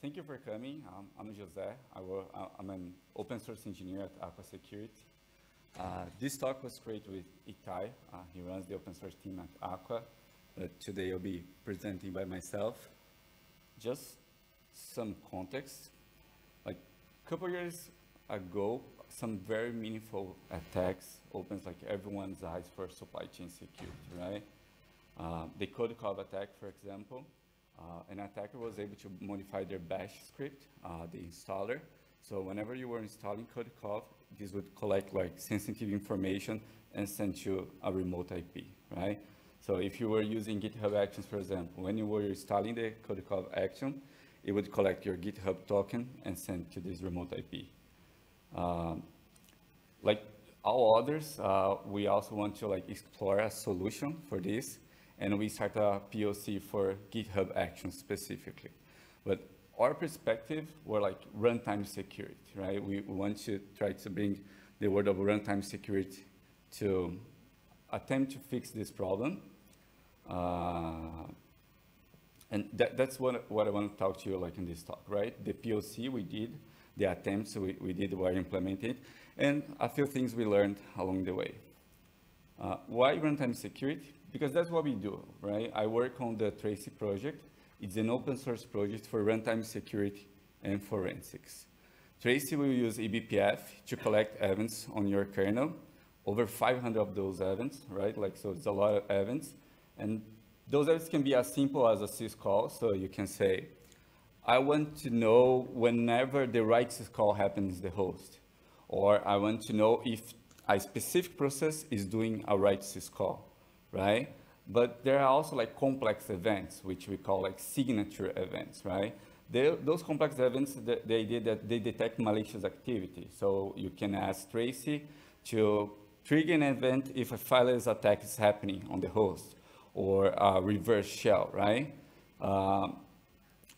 thank you for coming. Um, I'm Jose. I am an open source engineer at Aqua Security. Uh, this talk was created with Itai. Uh, he runs the open source team at Aqua. But today I'll be presenting by myself. Just some context. Like a couple years ago, some very meaningful attacks opens like everyone's eyes for supply chain security, right? Uh, the Codecov attack, for example, an attacker was able to modify their bash script, uh, the installer. So whenever you were installing Codecov, this would collect like sensitive information and send you a remote IP, right? So if you were using GitHub Actions, for example, when you were installing the Codecov action, it would collect your GitHub token and send to this remote IP. Um, like all others, uh, we also want to like explore a solution for this, and we start a POC for GitHub Actions specifically. But our perspective were like runtime security, right? We, want to try to bring the word of runtime security to attempt to fix this problem. Uh, and that, that's what, what I want to talk to you like in this talk, right? The POC we did, the attempts we, we did were implemented, and a few things we learned along the way. Uh, why runtime security? Because that's what we do, right? I work on the Tracee project. It's an open source project for runtime security and forensics. Tracee will use eBPF to collect events on your kernel, over 500 of those events, right? Like, so it's a lot of events. And those events can be as simple as a syscall. So you can say, I want to know whenever the write syscall happens the host. Or I want to know if a specific process is doing a write syscall right? But there are also like complex events, which we call like signature events, right? They, those complex events, the, the idea that they detect malicious activity. So you can ask Tracee to trigger an event if a fileless attack is happening on the host or a reverse shell, right? Um,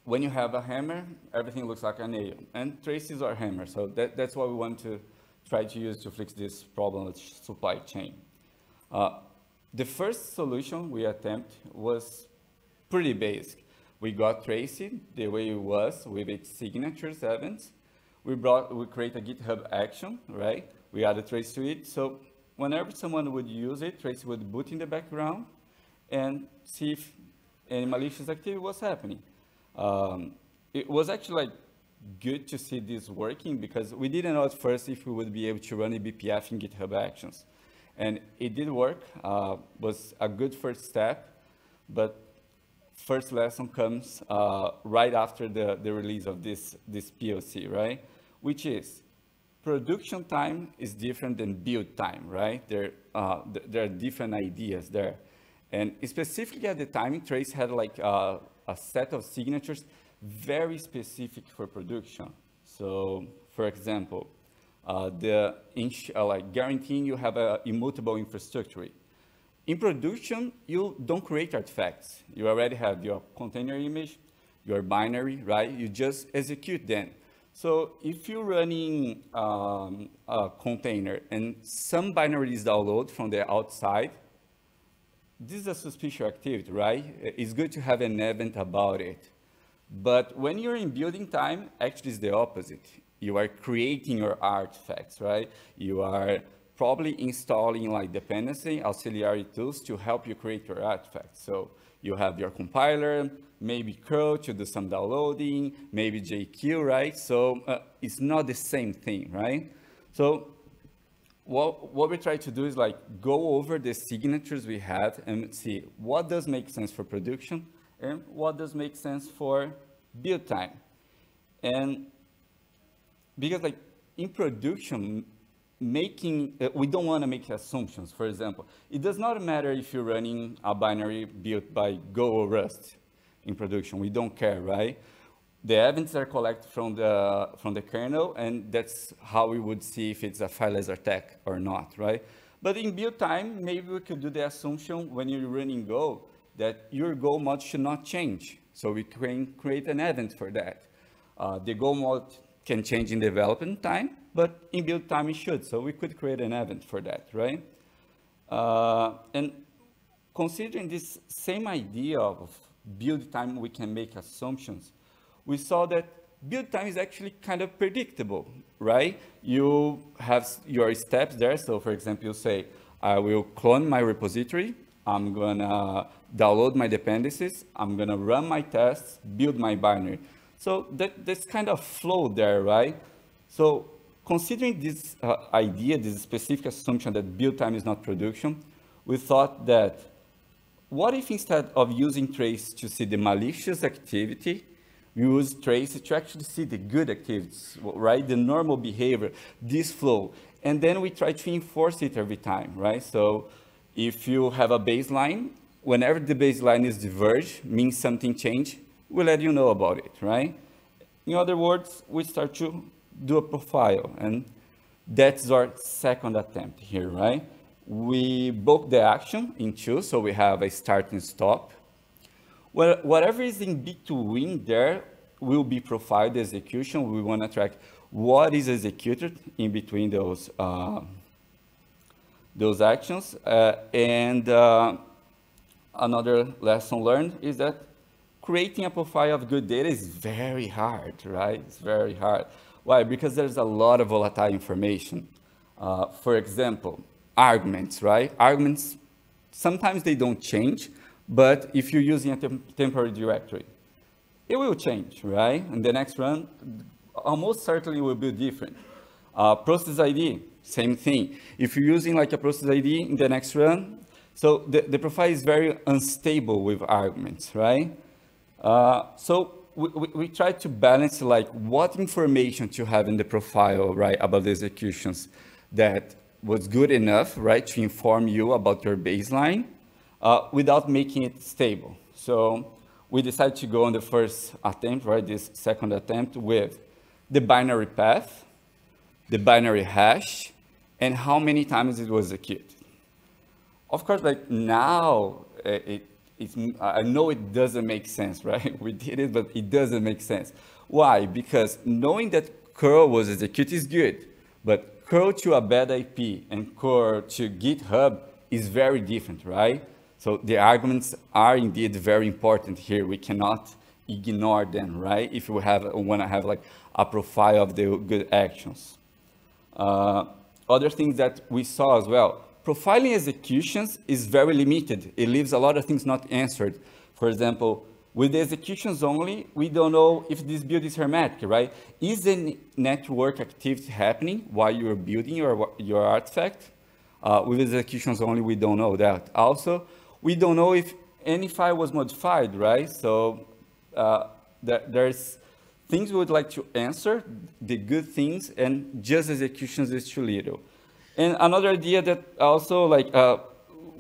when you have a hammer, everything looks like a nail. And Tracee's our hammer, so that, that's what we want to try to use to fix this problem with supply chain. Uh, the first solution we attempt was pretty basic. We got Tracee the way it was with its signatures events. We brought, we create a GitHub action, right? We added Tracee to it. So whenever someone would use it, Tracee would boot in the background and see if any malicious activity was happening. Um, it was actually like good to see this working because we didn't know at first if we would be able to run eBPF in GitHub Actions. And it did work, uh, was a good first step, but first lesson comes uh, right after the, the release of this, this POC, right? Which is production time is different than build time, right? There, uh, th there are different ideas there. And specifically at the time, Tracee had like uh, a set of signatures very specific for production. So for example, uh, the uh, like guaranteeing you have a immutable infrastructure. In production, you don't create artifacts. You already have your container image, your binary, right? You just execute them. So if you're running um, a container and some binary is downloaded from the outside, this is a suspicious activity, right? It's good to have an event about it. But when you're in building time, actually it's the opposite you are creating your artifacts, right? You are probably installing like dependency auxiliary tools to help you create your artifacts. So you have your compiler, maybe curl to do some downloading, maybe JQ, right? So uh, it's not the same thing, right? So what, what we try to do is like go over the signatures we have and see what does make sense for production and what does make sense for build time. And because like in production, making, uh, we don't want to make assumptions, for example. It does not matter if you're running a binary built by Go or Rust in production. We don't care, right? The events are collected from the, from the kernel, and that's how we would see if it's a fileless attack or not, right? But in build time, maybe we could do the assumption when you're running Go that your Go mod should not change. So we can create an event for that. Uh, the Go mod can change in development time, but in build time it should. So we could create an event for that, right? Uh, and considering this same idea of build time, we can make assumptions. we saw that build time is actually kind of predictable, right? You have your steps there. So for example, you say, I will clone my repository. I'm gonna download my dependencies. I'm gonna run my tests, build my binary. So that, that's kind of flow there, right? So considering this uh, idea, this specific assumption that build time is not production, we thought that what if instead of using trace to see the malicious activity, we use trace to actually see the good activities, right? The normal behavior, this flow. And then we try to enforce it every time, right? So if you have a baseline, whenever the baseline is diverged, means something changed, we let you know about it, right? In other words, we start to do a profile, and that's our second attempt here, right? We broke the action in two, so we have a start and stop. Well, whatever is in between there will be profiled execution. We want to track what is executed in between those uh, those actions. Uh, and uh, another lesson learned is that creating a profile of good data is very hard, right? It's very hard. Why? Because there's a lot of volatile information. Uh, for example, arguments, right? Arguments, sometimes they don't change, but if you're using a temp temporary directory, it will change, right? And the next run almost certainly will be different. Uh, process ID, same thing. If you're using like a process ID in the next run, so the, the profile is very unstable with arguments, right? Uh, so we, we, we, try to balance like what information to have in the profile, right, about the executions that was good enough, right, to inform you about your baseline uh, without making it stable. So we decided to go on the first attempt, right, this second attempt with the binary path, the binary hash, and how many times it was executed. Of course, like now, uh, it, it's, I know it doesn't make sense, right? We did it, but it doesn't make sense. Why? Because knowing that curl was executed is good, but curl to a bad IP and curl to GitHub is very different, right? So the arguments are indeed very important here. We cannot ignore them, right? If we have want to have like a profile of the good actions. Uh, other things that we saw as well, profiling executions is very limited. It leaves a lot of things not answered. For example, with the executions only, we don't know if this build is hermetic, right? Is the network activity happening while you're building your, your artifact? Uh, with executions only, we don't know that. Also, we don't know if any file was modified, right? So uh, there's things we would like to answer, the good things, and just executions is too little. And another idea that also like uh,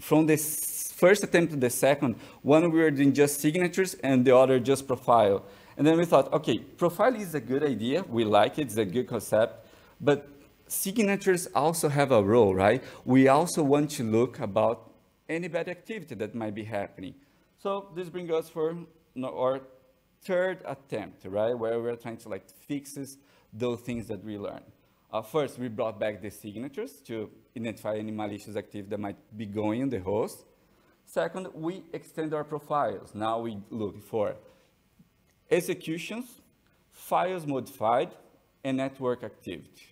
from this first attempt to the second, one we were doing just signatures and the other just profile. And then we thought, okay, profile is a good idea. We like it. It's a good concept. But signatures also have a role, right? We also want to look about any bad activity that might be happening. So this brings us for our third attempt, right, where we're trying to like fixes those things that we learned. Uh, first, we brought back the signatures to identify any malicious activity that might be going in the host. Second, we extend our profiles. Now we look for executions, files modified, and network activity,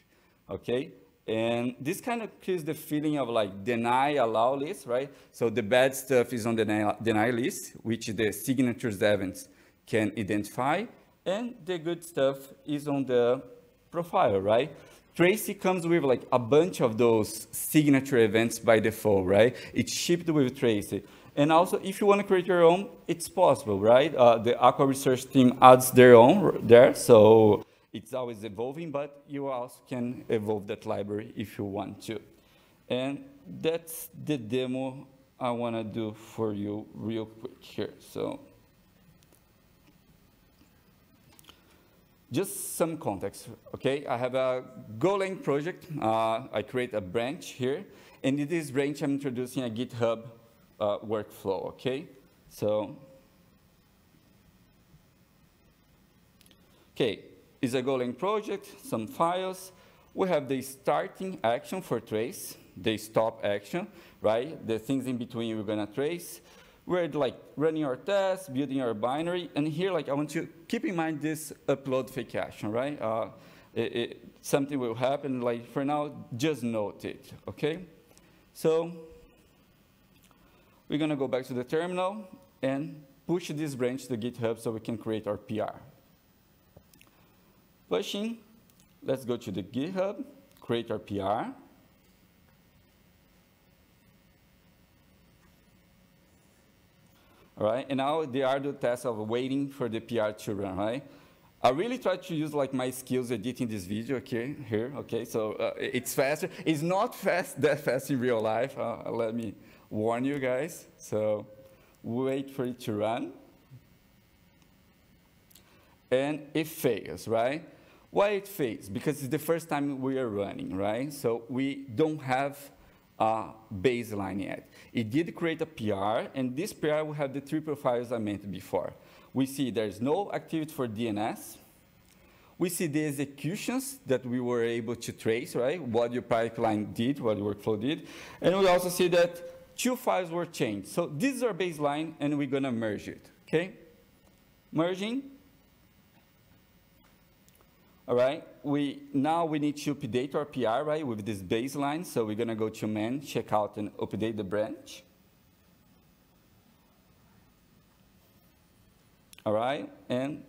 okay? And this kind of creates the feeling of like deny, allow list, right? So the bad stuff is on the deny, deny list, which the signatures events can identify, and the good stuff is on the profile, right? Tracee comes with like a bunch of those signature events by default, right? It's shipped with Tracee. And also, if you want to create your own, it's possible, right? Uh, the Aqua research team adds their own there, so it's always evolving, but you also can evolve that library if you want to. And that's the demo I want to do for you real quick here. So Just some context, okay? I have a Golang project. Uh, I create a branch here. And in this branch, I'm introducing a GitHub uh, workflow, okay? So, okay, it's a Golang project, some files. We have the starting action for trace, the stop action, right? The things in between we're gonna trace. We're like running our tests, building our binary, and here like I want you keep in mind this upload fake action, right? Uh, it, it, something will happen, like for now, just note it, okay? So we're gonna go back to the terminal and push this branch to GitHub so we can create our PR. Pushing, let's go to the GitHub, create our PR. Right, and now they are the arduous of waiting for the PR to run, right? I really try to use like my skills editing this video okay, here, okay? So uh, it's faster. It's not fast that fast in real life, uh, let me warn you guys. So wait for it to run. And it fails, right? Why it fails? Because it's the first time we are running, right? So we don't have baseline yet. It did create a PR, and this PR will have the three profiles I mentioned before. We see there's no activity for DNS. We see the executions that we were able to trace, right? What your pipeline did, what your workflow did. And we also see that two files were changed. So this is our baseline, and we're going to merge it, okay? Merging. All right, we, now we need to update our PR, right, with this baseline. So we're going to go to man, check out, and update the branch. all right? And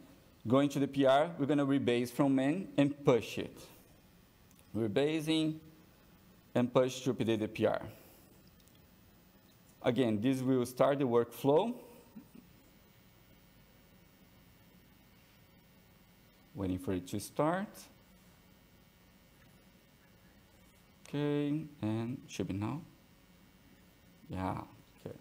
going to the PR, we're gonna rebase from man and push it. Rebasing and push to update the PR. Again, this will start the workflow. Waiting for it to start. Okay, and should be now. Yeah, okay.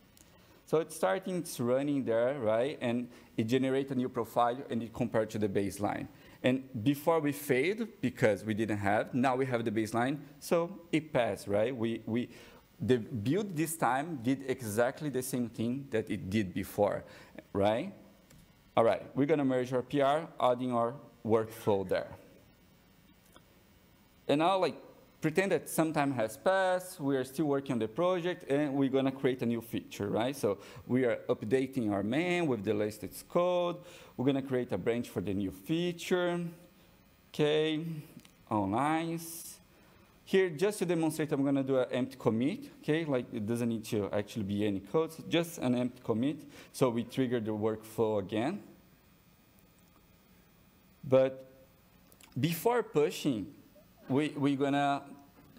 so it's starting, it's running there, right? And it generates a new profile and it compared to the baseline. And before we failed, because we didn't have, now we have the baseline, so it passed, right? We, we, the build this time did exactly the same thing that it did before, right? All right, we're gonna merge our PR, adding our workflow there. And now, like, pretend that some time has passed, we are still working on the project, and we're going to create a new feature, right? So we are updating our main with the latest code. We're going to create a branch for the new feature. Okay, all nice. Here, just to demonstrate, I'm going to do an empty commit, okay? Like, it doesn't need to actually be any code, so just an empty commit. So we trigger the workflow again. But before pushing, we, we're gonna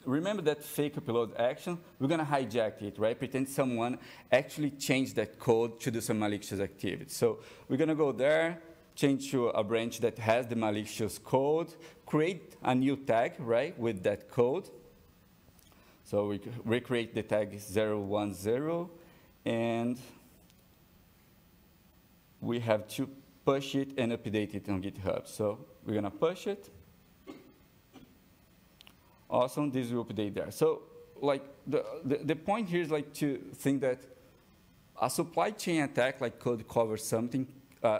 remember that fake upload action, we're gonna hijack it, right? Pretend someone actually changed that code to do some malicious activity. So we're gonna go there, change to a branch that has the malicious code, create a new tag, right, with that code. So we recreate the tag 010, and we have to push it and update it on GitHub. So we're gonna push it, awesome, this will update there. So like the, the, the, point here is like to think that a supply chain attack like could cover something, uh,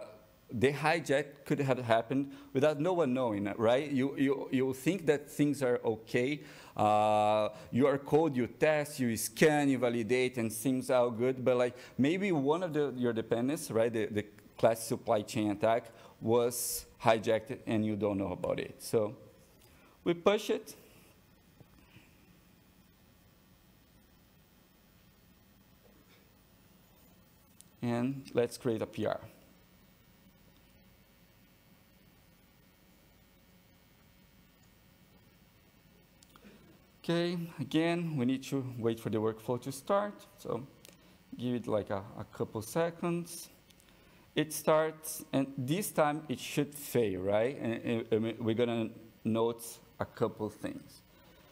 the hijack could have happened without no one knowing, right? You, you, you think that things are okay. Uh, your code, you test, you scan, you validate, and things are good. But like maybe one of the, your dependencies, right, the, the class supply chain attack was hijacked and you don't know about it. So we push it. and let's create a PR. Okay, again, we need to wait for the workflow to start. So give it like a, a couple seconds. It starts, and this time it should fail, right? And, and we're gonna note a couple things.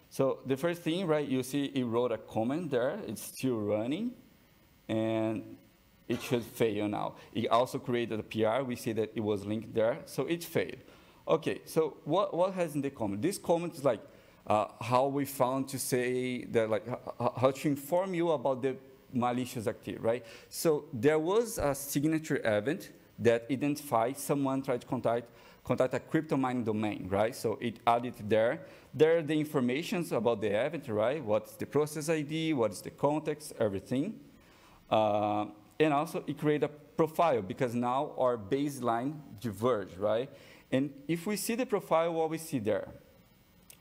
So the first thing, right, you see it wrote a comment there, it's still running, and it should fail now. It also created a PR. We see that it was linked there, so it failed. Okay, so what, what has in the comment? This comment is like uh, how we found to say that, like how to inform you about the malicious activity, right? So there was a signature event that identified someone tried to contact contact a crypto mining domain, right? So it added there. There are the informations about the event, right? What's the process ID, what's the context, everything. Uh, and also it create a profile because now our baseline diverge, right? And if we see the profile, what we see there?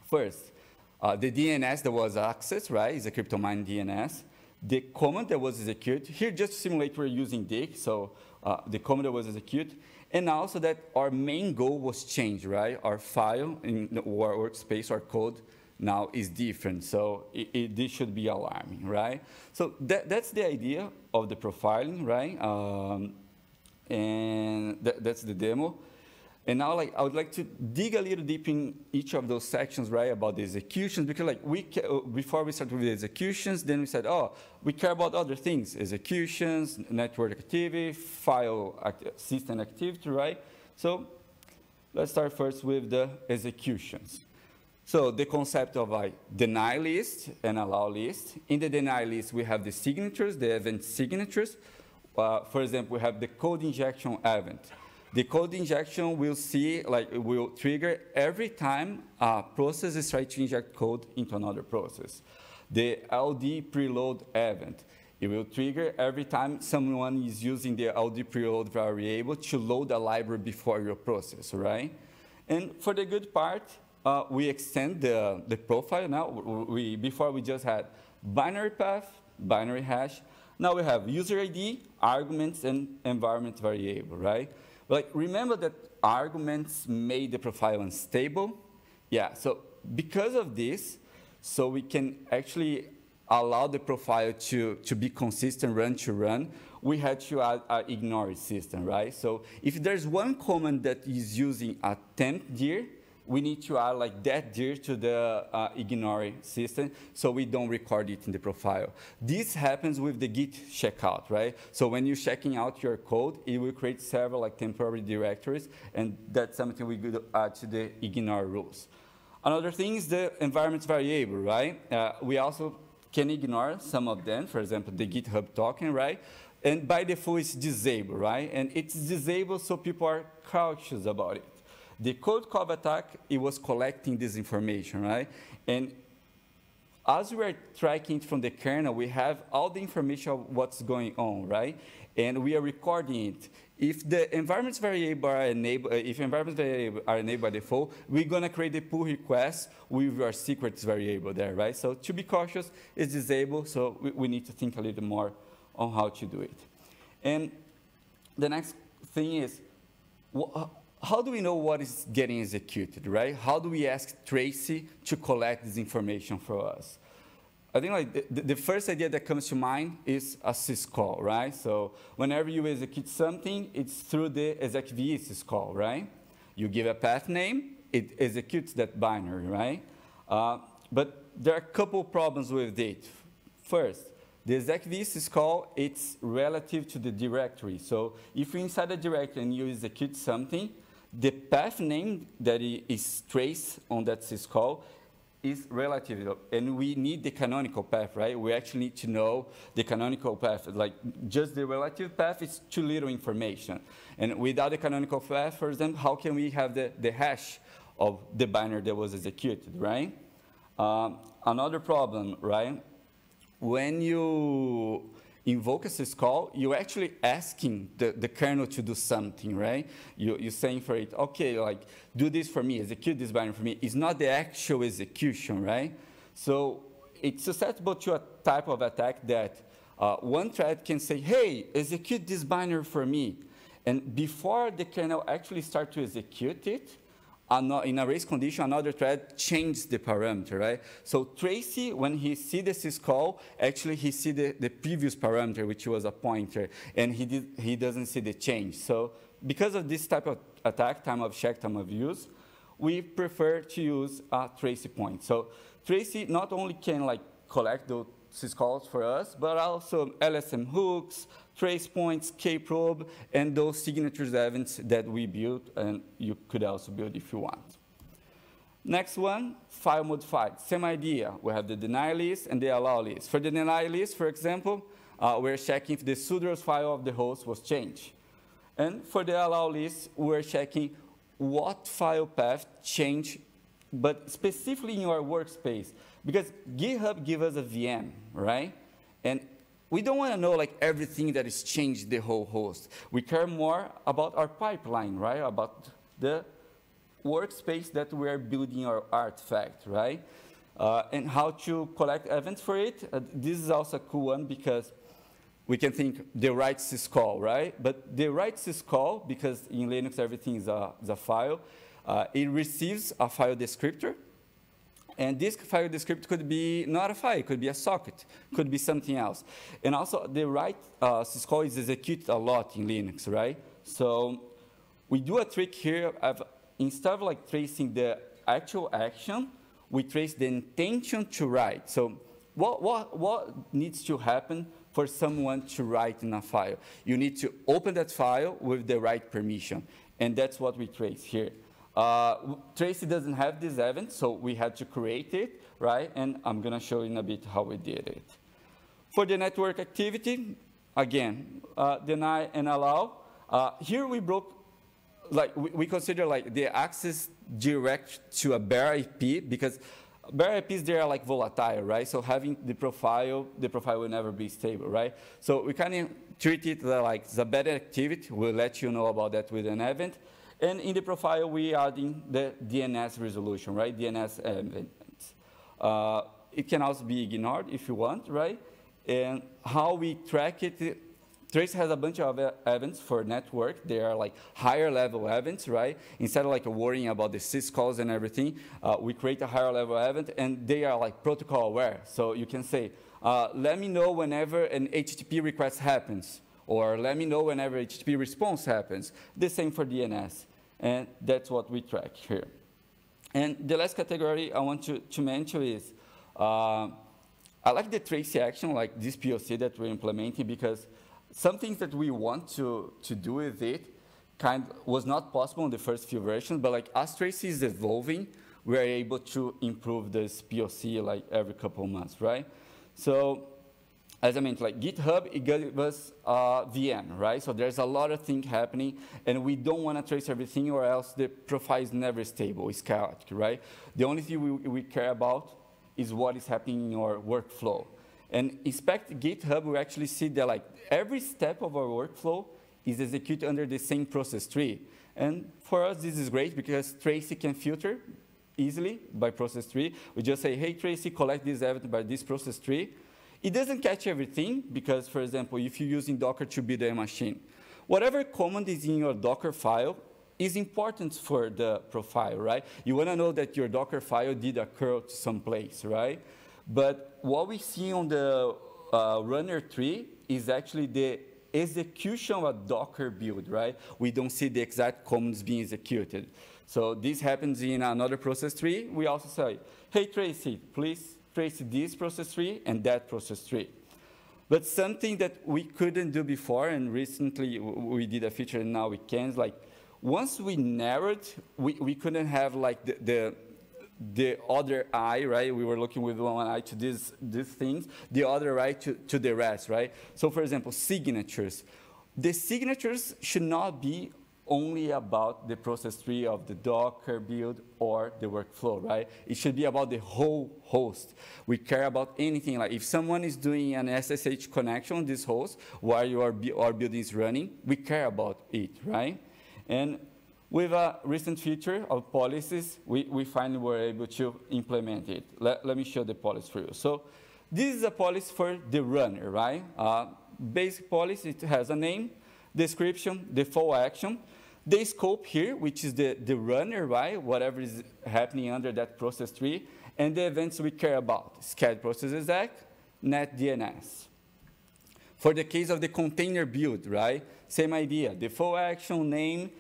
First, uh, the DNS that was accessed, right, is a cryptomine DNS. The command that was executed, here just to simulate we're using DIG, so uh, the command that was executed, and also that our main.go was changed, right? Our file in our workspace, our code now is different. So it, it, this should be alarming, right? So that, that's the idea of the profiling, right? Um, and that, that's the demo. And now, like, I would like to dig a little deep in each of those sections, right, about the executions, because, like, we uh, before we started with the executions, then we said, oh, we care about other things, executions, network activity, file act system activity, right? So let's start first with the executions. So the concept of a deny list and allow list. In the deny list, we have the signatures, the event signatures. Uh, for example, we have the code injection event. The code injection will see, like, will trigger every time a process is trying to inject code into another process. The LD preload event, it will trigger every time someone is using the LD preload variable to load a library before your process, right? And for the good part, uh, we extend the, the profile now. We, before we just had binary path, binary hash. Now we have user ID, arguments, and environment variable, right? Like, remember that arguments made the profile unstable? Yeah, so because of this, so we can actually allow the profile to, to be consistent run to run, we had to add an ignore system, right? So if there's one command that is using a temp dir, we need to add like that dir to the uh, ignore system so we don't record it in the profile. This happens with the git checkout, right? So when you're checking out your code, it will create several like temporary directories, and that's something we could add to the ignore rules. Another thing is the environment variable, right? Uh, we also can ignore some of them, for example, the GitHub token, right? And by default, it's disabled, right? And it's disabled so people are cautious about it. The Codecov attack, it was collecting this information, right? And as we are tracking it from the kernel, we have all the information of what's going on, right? And we are recording it. If the environments variable are enabled, if environments variable are enabled by default, we're gonna create a pull request with our secrets variable there, right? So to be cautious, it's disabled, so we, we need to think a little more on how to do it. And the next thing is, how do we know what is getting executed, right? How do we ask Tracee to collect this information for us? I think like the, the, first idea that comes to mind is a syscall, right? So whenever you execute something, it's through the execve syscall, right? You give a path name, it executes that binary, right? Uh, but there are a couple problems with it. First, the execve syscall, it's relative to the directory. So if you're inside a directory and you execute something, the path name that is traced on that syscall is relative, and we need the canonical path, right? We actually need to know the canonical path. Like, just the relative path is too little information. And without the canonical path, for example, how can we have the, the hash of the binary that was executed, right? Um, another problem, right? When you invoke a syscall, you're actually asking the, the kernel to do something, right? You, you're saying for it, okay, like, do this for me, execute this binary for me. It's not the actual execution, right? So it's susceptible to a type of attack that uh, one thread can say, hey, execute this binary for me. And before the kernel actually start to execute it, in a race condition, another thread changes the parameter, right? So Tracee, when he see the syscall, actually he see the, the previous parameter, which was a pointer, and he, did, he doesn't see the change. So because of this type of attack, time of check, time of use, we prefer to use a trace point. So Tracee not only can like collect those syscalls for us, but also LSM hooks, trace points, kprobe, and those signatures events that we built, and you could also build if you want. Next one, file modified. Same idea. We have the deny list and the allow list. For the deny list, for example, uh, we're checking if the sudoers file of the host was changed. And for the allow list, we're checking what file path changed, but specifically in your workspace. Because GitHub gives us a VM, right? And we don't want to know like everything that is changed the whole host. We care more about our pipeline, right? About the workspace that we are building our artifact, right? Uh, and how to collect events for it. Uh, this is also a cool one because we can think the write syscall, right? But the write syscall, because in Linux everything is a, is a file, uh, it receives a file descriptor, and this file descriptor could be not a file, it could be a socket, could be something else. And also the write uh, syscall is executed a lot in Linux, right? So we do a trick here of instead of like tracing the actual action, we trace the intention to write. So what, what, what needs to happen for someone to write in a file? You need to open that file with the right permission. And that's what we trace here. Uh, Tracee doesn't have this event, so we had to create it, right? And I'm going to show in a bit how we did it. For the network activity, again, uh, deny and allow. Uh, here we broke like we, we, consider like the access direct to a bare IP because bare IPs they are like volatile, right? So having the profile, the profile will never be stable, right? So we kind of treat it like the bad activity. We'll let you know about that with an event. And in the profile, we adding the DNS resolution, right? DNS events. Uh, it can also be ignored if you want, right? And how we track it, Tracee has a bunch of events for network. They are like higher level events, right? Instead of like worrying about the syscalls and everything, uh, we create a higher level event and they are like protocol aware. So you can say, uh, let me know whenever an HTTP request happens, or let me know whenever HTTP response happens. The same for DNS. And that's what we track here. And the last category I want to, to mention is, uh, I like the Tracee action, like this POC that we're implementing, because some things that we want to, to do with it kind of was not possible in the first few versions, but like as Tracee is evolving, we are able to improve this POC like every couple months, right? So as I mentioned, like GitHub, it gives us uh, a VM, right? So there's a lot of things happening, and we don't want to trace everything, or else the profile is never stable, it's chaotic, right? The only thing we, we care about is what is happening in your workflow. And inspect GitHub, we actually see that like every step of our workflow is executed under the same process tree. And for us, this is great because Tracee can filter easily by process tree. We just say, hey, Tracee, collect this evidence by this process tree. It doesn't catch everything because, for example, if you're using Docker to build a machine, whatever command is in your Docker file is important for the profile, right? You want to know that your Docker file did occur to some place, right? But what we see on the uh, runner tree is actually the execution of a Docker build, right? We don't see the exact commands being executed. So this happens in another process tree. We also say, hey, Tracee, please trace this process tree and that process tree. But something that we couldn't do before, and recently we did a feature and now we can, like once we narrowed, we, we couldn't have like the, the the other eye, right? We were looking with one eye to these, these things, the other eye to, to the rest, right? So for example, signatures. The signatures should not be only about the process tree of the Docker build or the workflow, right? It should be about the whole host. We care about anything, like if someone is doing an SSH connection on this host while your, our building is running, we care about it, right? And with a recent feature of policies, we, we finally were able to implement it. Let, let me show the policy for you. So this is a policy for the runner, right? Uh, basic policy, it has a name, description, default action. The scope here, which is the, the runner, right? Whatever is happening under that process tree. And the events we care about, schedule process exec, net DNS. For the case of the container build, right? Same idea, default action, name,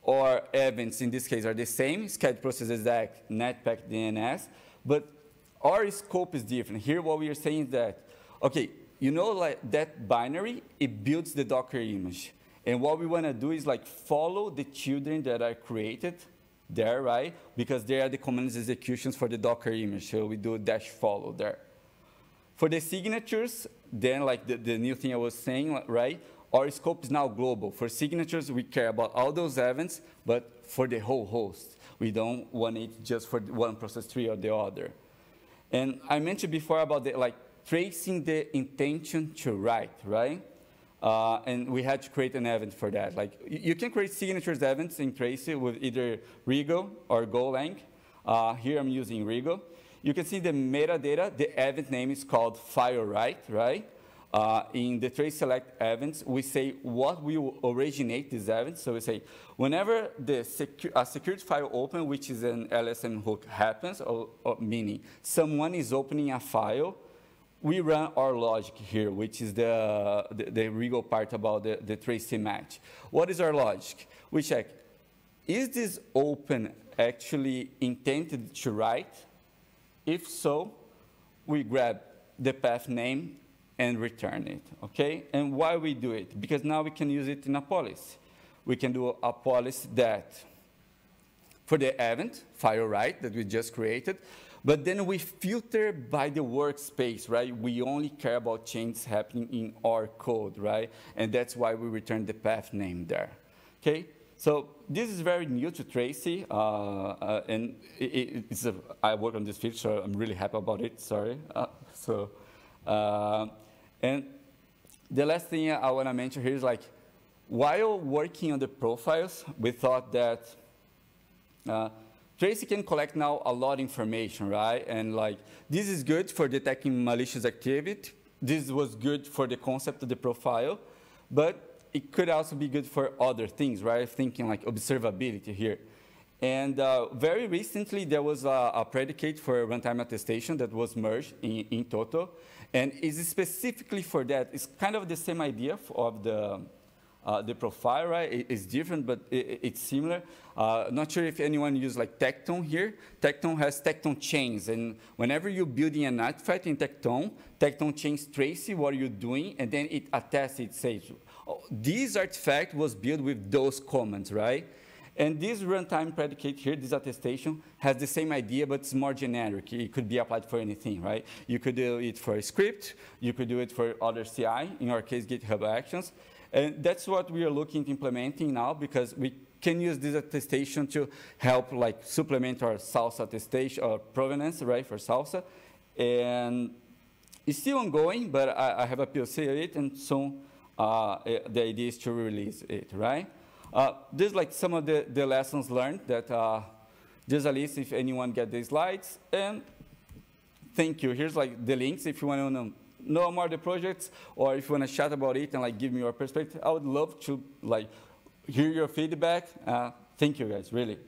or events in this case are the same, schedule process exec, netpack DNS, but our scope is different. Here what we are saying is that, okay, you know like that binary, it builds the Docker image. And what we want to do is like follow the children that are created there, right? Because they are the commands executions for the Docker image. So we do dash follow there. For the signatures, then like the, the new thing I was saying, right? Our scope is now global. For signatures, we care about all those events, but for the whole host. We don't want it just for one process tree or the other. And I mentioned before about the, like tracing the intention to write, right? Uh, and we had to create an event for that. Like you can create signatures events in Tracee with either Rego or Golang. Uh, here I'm using Rego. You can see the metadata, the event name is called file write, right? Uh, in the trace select events, we say what will originate these events. So we say whenever the secu a security file open, which is an LSM hook happens, or, or meaning someone is opening a file, we run our logic here, which is the, the, the Rego part about the, the Tracee match. What is our logic? We check, is this open actually intended to write? If so, we grab the path name and return it, okay? And why we do it? Because now we can use it in a policy. We can do a policy that, for the event, file write, that we just created, but then we filter by the workspace, right? We only care about changes happening in our code, right? And that's why we return the path name there, okay? So this is very new to Tracee, uh, uh, and it, it's a, I work on this feature, I'm really happy about it, sorry. Uh, so, uh, and the last thing I want to mention here is like, while working on the profiles, we thought that Tracee can collect now a lot of information, right? And like, this is good for detecting malicious activity. This was good for the concept of the profile, but it could also be good for other things, right? Thinking like observability here. And uh, very recently, there was a, a, predicate for a runtime attestation that was merged in, in-toto. And is specifically for that. It's kind of the same idea of the, uh, the profile, right? It, it's different, but it, it's similar. Uh, not sure if anyone uses like Tekton here. Tekton has Tekton chains, and whenever you're building an artifact in Tekton, Tekton chains Tracee what you're doing, and then it attests, it says, oh, this artifact was built with those comments, right? And this runtime predicate here, this attestation, has the same idea, but it's more generic. It could be applied for anything, right? You could do it for a script. You could do it for other CI, in our case, GitHub Actions. And that's what we are looking at implementing now because we can use this attestation to help like supplement our SLSA attestation or provenance, right, for SLSA. And it's still ongoing, but I, I have a POC of it, and soon uh, the idea is to release it, right? Uh, this is like some of the, the lessons learned that uh, there's a list if anyone get these slides. And thank you. Here's like the links if you want to know more the projects or if you want to chat about it and like give me your perspective. I would love to like hear your feedback. Uh, thank you guys, really.